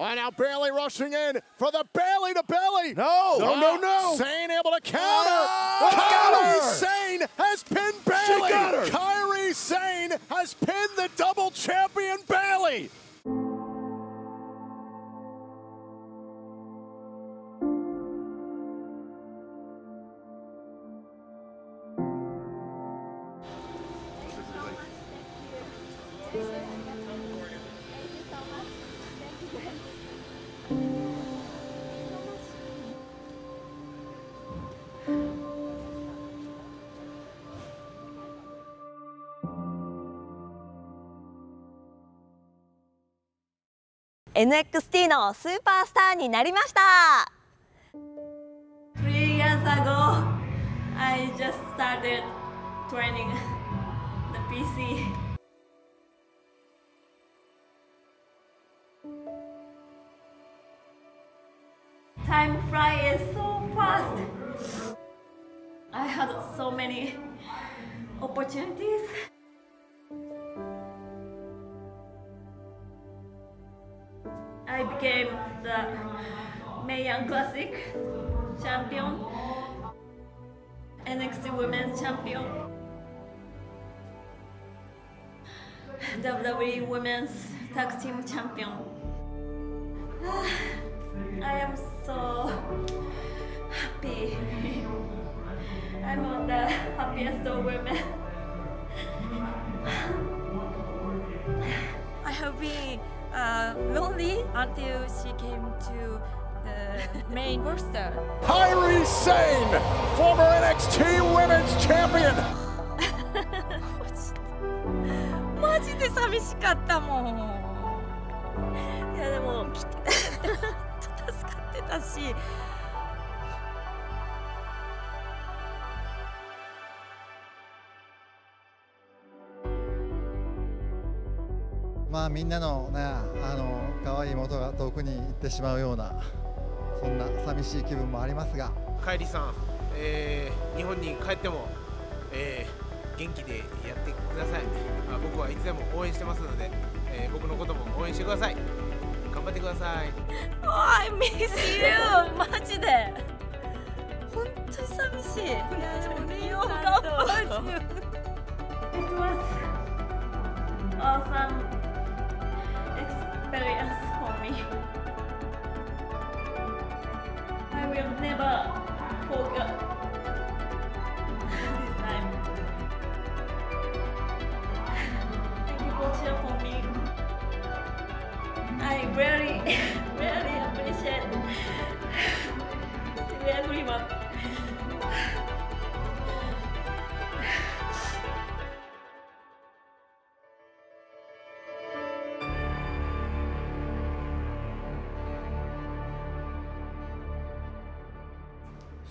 Oh, now Bayley rushing in for the Bayley to belly. No. No, no, no. Sane able to counter. Oh, Kairi Sane has pinned Bayley. got her. Kairi Sane has pinned the double champion Bayley. NXT のスーパースターになりました Three years ago, I just started training the PC. Time flies so fast. I had so many opportunities. I became the Mae Young Classic champion, NXT Women's champion, WWE Women's Tag Team champion. Ah. uh, lonely until she came to the main roster. Kairi Sane, former NXT Women's Champion. マジで寂しかったもん。いやでも来て助かってたし。まあみんなのねあの可愛い元が遠くに行ってしまうようなそんな寂しい気分もありますがカイリさん、えー日本に帰っても、えー元気でやってください、まあ、僕はいつでも応援してますので、えー僕のことも応援してください頑張ってください Oh, I miss you! マジで。本当に寂しい。いやでもね、よ頑張る。It was awesome I will never forget this time. Thank you for cheering for me. I really, really appreciate to everyone.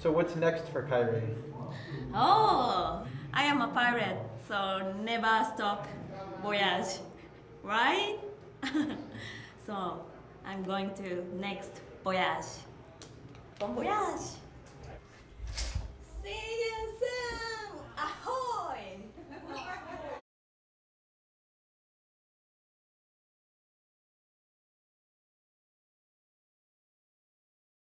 So what's next for Kairi? Oh, I am a pirate, so never stop voyage, right? so I'm going to next voyage. Bon voyage!